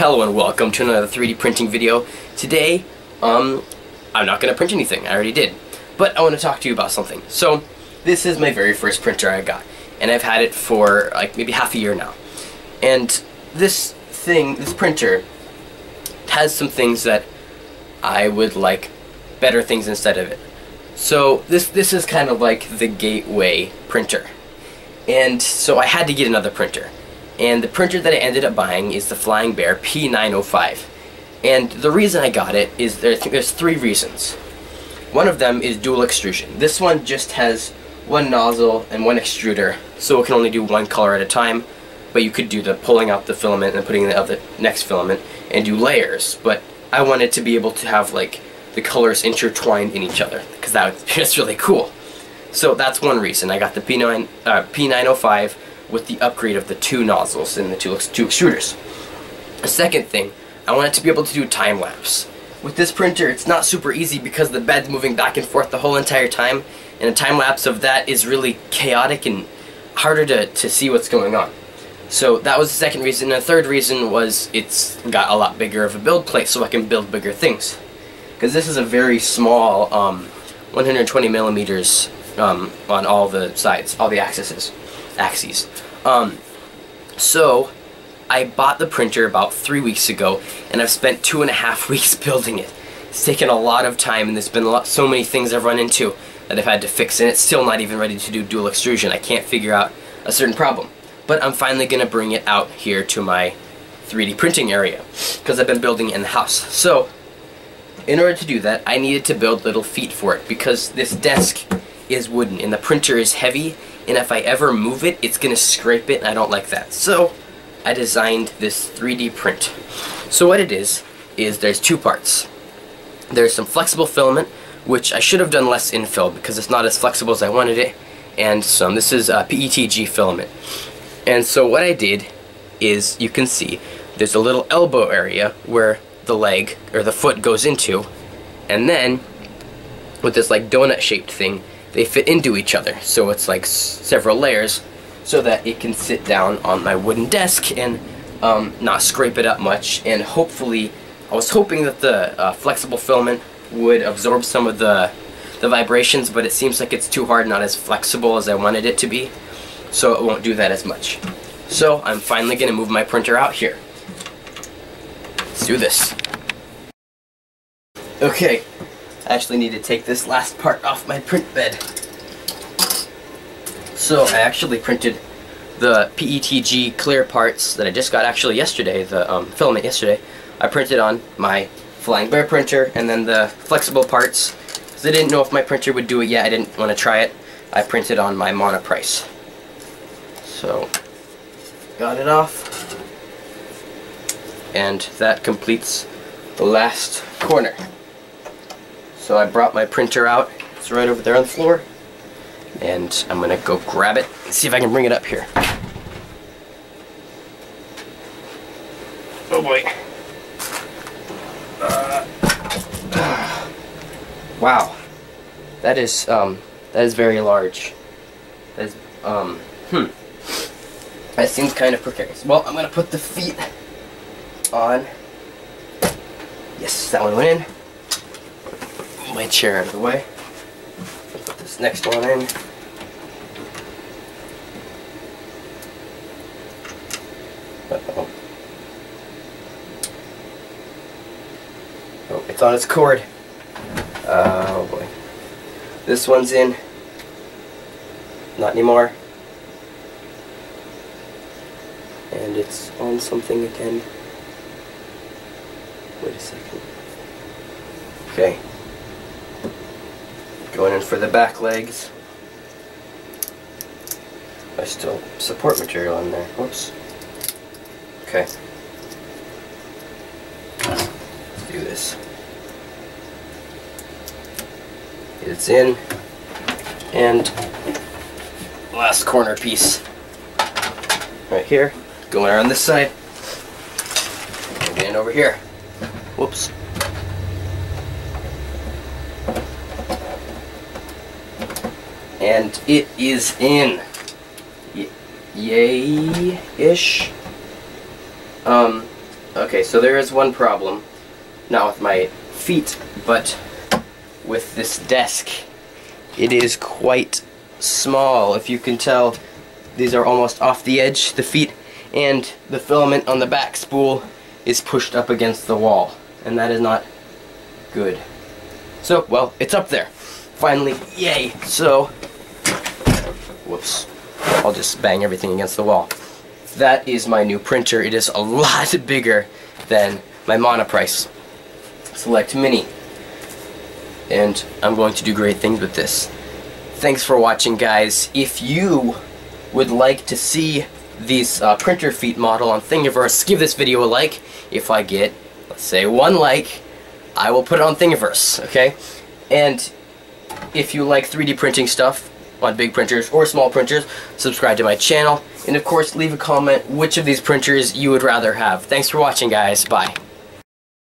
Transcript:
Hello and welcome to another 3D printing video. Today, um, I'm not going to print anything, I already did. But I want to talk to you about something. So, this is my very first printer I got. And I've had it for like maybe half a year now. And this thing, this printer, has some things that I would like better things instead of it. So this this is kind of like the gateway printer. And so I had to get another printer. And the printer that I ended up buying is the Flying Bear P905. And the reason I got it is there, there's three reasons. One of them is dual extrusion. This one just has one nozzle and one extruder, so it can only do one color at a time. But you could do the pulling out the filament and putting in the other next filament and do layers. But I wanted to be able to have like the colors intertwined in each other because that was just really cool. So that's one reason I got the P9 uh, P905 with the upgrade of the two nozzles and the two, two extruders. The second thing, I wanted to be able to do time lapse. With this printer, it's not super easy because the bed's moving back and forth the whole entire time, and a time lapse of that is really chaotic and harder to, to see what's going on. So that was the second reason. And the third reason was it's got a lot bigger of a build plate so I can build bigger things. Because this is a very small um, 120 millimeters um, on all the sides, all the axes. Axes. Um, so I bought the printer about three weeks ago and I've spent two and a half weeks building it. It's taken a lot of time and there's been lot, so many things I've run into that I've had to fix and it's still not even ready to do dual extrusion. I can't figure out a certain problem. But I'm finally going to bring it out here to my 3D printing area because I've been building in the house. So in order to do that, I needed to build little feet for it because this desk is wooden and the printer is heavy and if I ever move it, it's going to scrape it and I don't like that. So I designed this 3D print. So what it is, is there's two parts. There's some flexible filament, which I should have done less infill because it's not as flexible as I wanted it, and some, this is uh, PETG filament. And so what I did is, you can see, there's a little elbow area where the leg, or the foot goes into, and then, with this like donut shaped thing, they fit into each other. So it's like several layers so that it can sit down on my wooden desk and um, not scrape it up much. And hopefully, I was hoping that the uh, flexible filament would absorb some of the, the vibrations, but it seems like it's too hard, not as flexible as I wanted it to be. So it won't do that as much. So I'm finally going to move my printer out here. Let's do this. Okay, I actually need to take this last part off my print bed. So I actually printed the PETG clear parts that I just got actually yesterday, the um, filament yesterday. I printed on my Flying Bear printer and then the flexible parts. Because I didn't know if my printer would do it yet, I didn't want to try it. I printed on my Monoprice. So, got it off. And that completes the last corner. So I brought my printer out. It's right over there on the floor. And I'm going to go grab it and see if I can bring it up here. Oh boy. Uh, wow. That is, um, that is very large. That is, um, hmm. That seems kind of precarious. Well, I'm going to put the feet on. Yes, that one went in my chair out of the way. Put this next one in. Uh oh. Oh, it's on its cord. Oh boy. This one's in. Not anymore. And it's on something again. Wait a second. Okay. Going in for the back legs. I still support material in there. Whoops. Okay. Let's do this. It's in. And last corner piece right here. Going around this side. And over here. Whoops. And it is in yay-ish. Um, Okay, so there is one problem. Not with my feet, but with this desk. It is quite small. If you can tell, these are almost off the edge, the feet, and the filament on the back spool is pushed up against the wall. And that is not good. So, well, it's up there. Finally, yay. So, whoops. I'll just bang everything against the wall. That is my new printer. It is a lot bigger than my Monoprice Select Mini. And I'm going to do great things with this. Thanks for watching, guys. If you would like to see these uh, printer feet model on Thingiverse, give this video a like. If I get, let's say, one like, I will put it on Thingiverse, okay? And if you like 3D printing stuff on big printers or small printers, subscribe to my channel. And of course, leave a comment which of these printers you would rather have. Thanks for watching, guys. Bye.